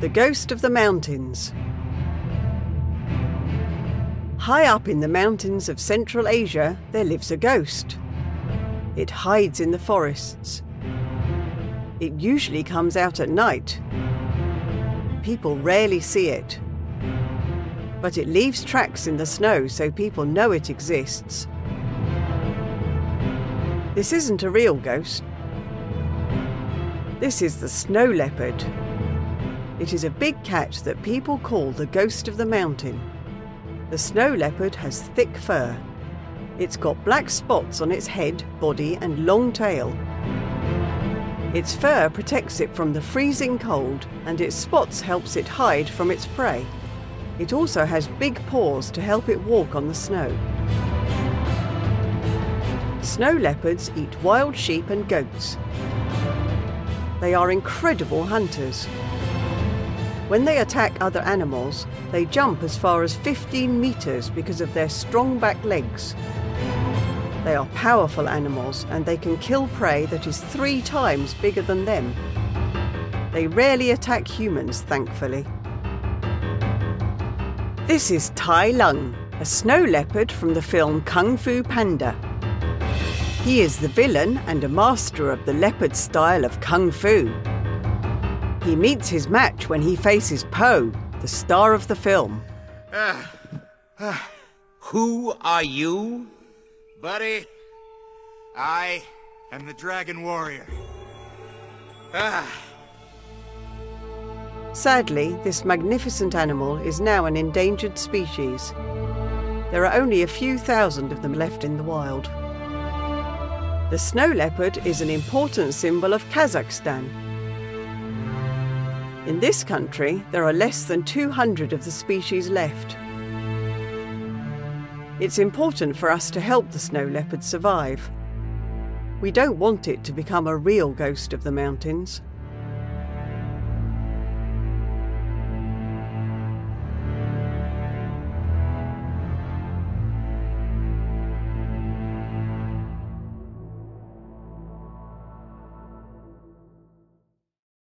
The Ghost of the Mountains. High up in the mountains of Central Asia, there lives a ghost. It hides in the forests. It usually comes out at night. People rarely see it. But it leaves tracks in the snow so people know it exists. This isn't a real ghost. This is the snow leopard. It is a big cat that people call the ghost of the mountain. The snow leopard has thick fur. It's got black spots on its head, body, and long tail. Its fur protects it from the freezing cold, and its spots helps it hide from its prey. It also has big paws to help it walk on the snow. Snow leopards eat wild sheep and goats. They are incredible hunters. When they attack other animals, they jump as far as 15 metres because of their strong back legs. They are powerful animals and they can kill prey that is three times bigger than them. They rarely attack humans, thankfully. This is Tai Lung, a snow leopard from the film Kung Fu Panda. He is the villain and a master of the leopard style of Kung Fu. He meets his match when he faces Po, the star of the film. Who are you? Buddy, I am the Dragon Warrior. Ah, Sadly, this magnificent animal is now an endangered species. There are only a few thousand of them left in the wild. The snow leopard is an important symbol of Kazakhstan. In this country, there are less than 200 of the species left. It's important for us to help the snow leopard survive. We don't want it to become a real ghost of the mountains.